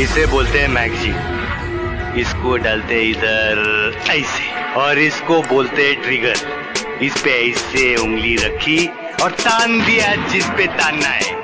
इसे बोलते हैं मैगजीन इसको डालते इधर, ऐसे। और इसको बोलते हैं ट्रिगर इस पे ऐसे उंगली रखी और तान दिया जिस पे तानना है।